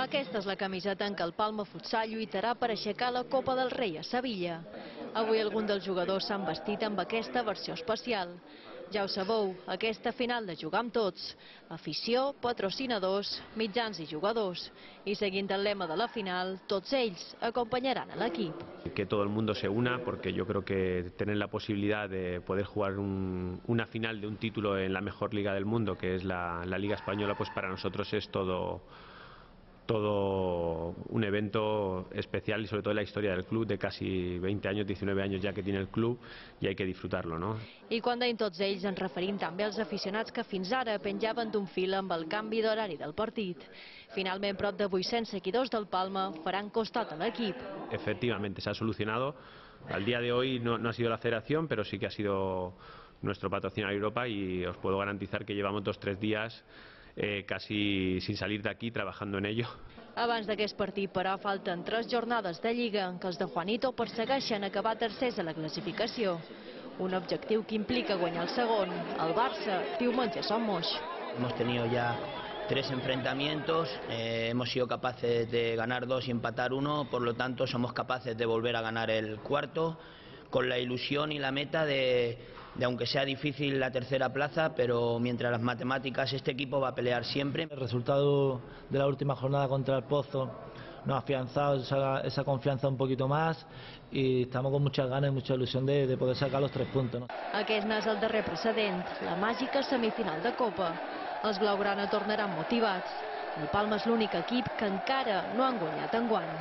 Aquesta és la camiseta en què el Palma Futsal lluitarà per aixecar la Copa del Rei a Sevilla. Avui algun dels jugadors s'han vestit amb aquesta versió especial. Ja ho sabeu, aquesta final de jugar amb tots. Afició, patrocinadors, mitjans i jugadors. I seguint el lema de la final, tots ells acompanyaran a l'equip. Que todo el mundo se una porque yo creo que tener la posibilidad de poder jugar un- una final de un título en la mejor liga del mundo, que es la, la Liga Española, pues para nosotros es todo todo un evento especial y sobre todo en la historia del club de casi 20 años, 19 años ya que tiene el club y hay que disfrutarlo, ¿no? I quan deim tots ells ens referim també als aficionats que fins ara penjaven d'un fil amb el canvi d'horari del partit. Finalment, prop de 800 seguidors del Palma faran costat a l'equip. Efectivamente, se ha solucionado. Al día de hoy no, no ha sido la federación, pero sí que ha sido nuestro patrocinador Europa y os puedo garantizar que llevamos dos tres días eh, casi sin salir de aquí trabajando en ello. Abans d'aquest partit, però, falten tres jornades de Lliga en què els de Juanito persegueixen acabar tercers a la classificació. Un objectiu que implica guanyar el segon. El Barça, diumenge som moix. Hemos tenido ya tres enfrentamientos, eh, hemos sido capaces de ganar dos y empatar uno, por lo tanto somos capaces de volver a ganar el cuarto con la ilusión y la meta de, de aunque sea difícil la tercera plaza, pero mientras las matemáticas este equipo va a pelear siempre. El resultado de la última jornada contra el Pozo nos ha afianzado esa, esa confianza un poquito más y estamos con muchas ganas y mucha ilusión de, de poder sacar los tres puntos. ¿no? Aquest n'és el darrer precedent, la màgica semifinal de Copa. Els blaugrana tornaran motivats. El Palma és l'únic equip que encara no han guanyat enguany.